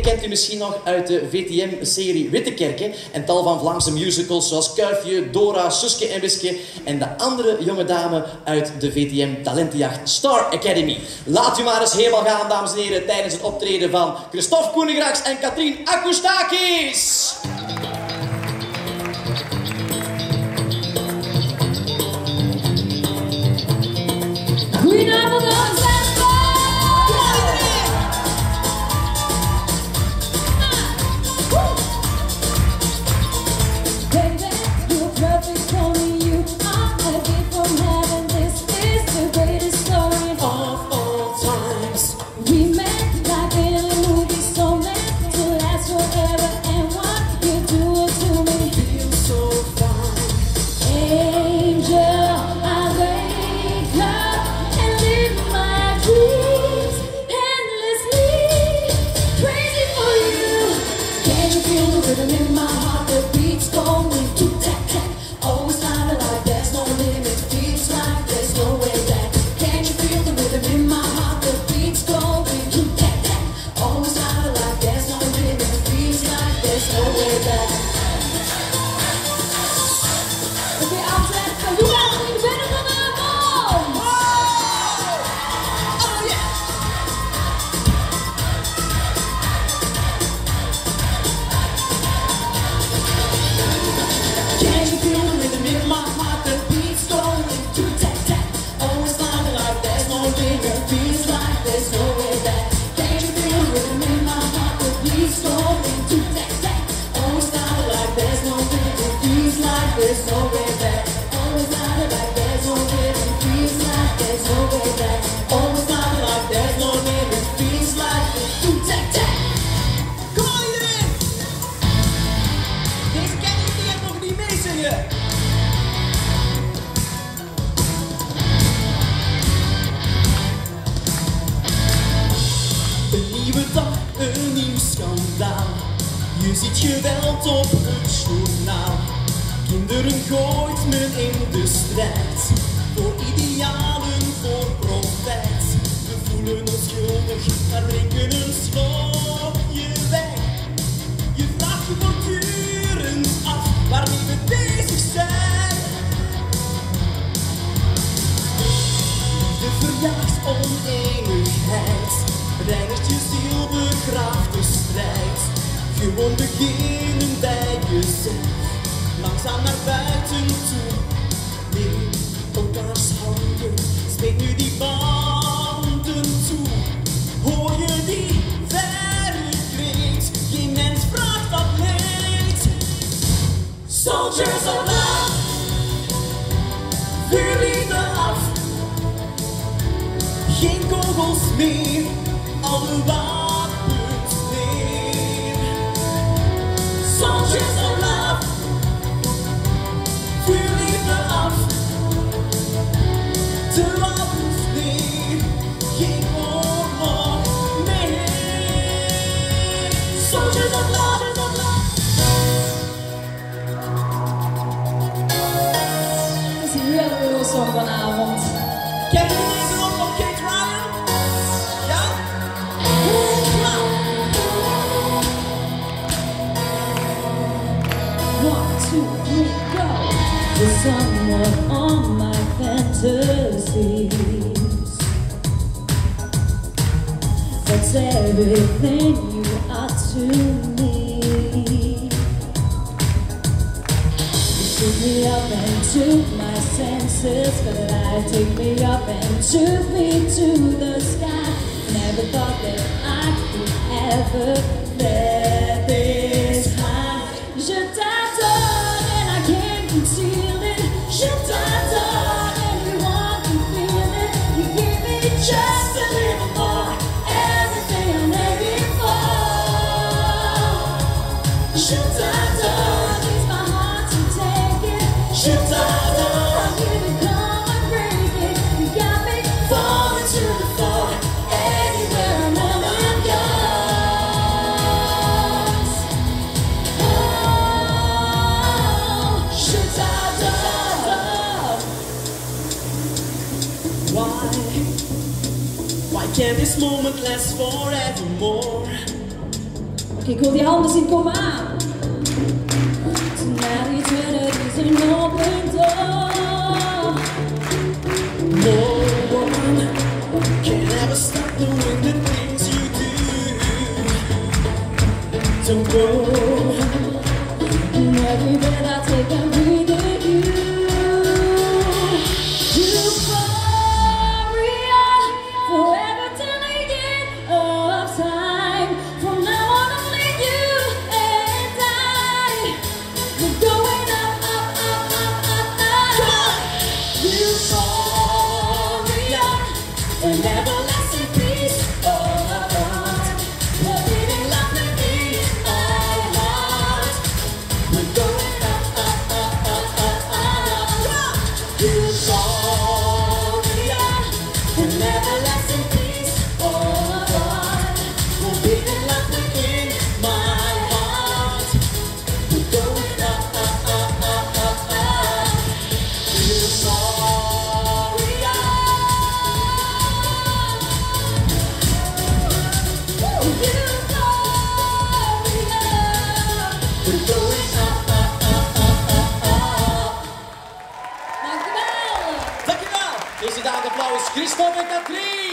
Kent u misschien nog uit de VTM-serie Wittekerken en tal van Vlaamse musicals zoals Kuifje, Dora, Suske en Wiske en de andere jonge dame uit de VTM Talentenjacht Star Academy. Laat u maar eens helemaal gaan, dames en heren, tijdens het optreden van Christophe Koenigrax en Katrien Akoustakis. Je ziet geweld op het journaal. Kinderen gooit men in de strijd. Voor idealen, voor profijt. We voelen ons schuldig, maar drinken een slokje weg. Je vraagt je voortdurend af waarmee we bezig zijn. Liefde verjaagt oneenigheid, reinigt je ziel, begraaft de strijd. Gewoon beginnen bij jezelf, Soldiers of love, vuur liefde af. Geen kogels meer, alle wapens neer. Love, vuur liefde af. De wapens neer, geen oorlog meer. Of song vanavond. Kennen jullie deze nog van Kate Ryan? Ja? Nou, One, two, three, go. The someone on my fantasies. That's everything you are to me. You took me up and took my take me up and took me to the sky. Never thought that I could ever Can't this moment last forevermore? Oké, ik wil die handen zien, kom aan. Tonight eternity's an open door. No one can ever stop doing the things you do. Don't go. And every breath I take, never Dankjewel! Katrien.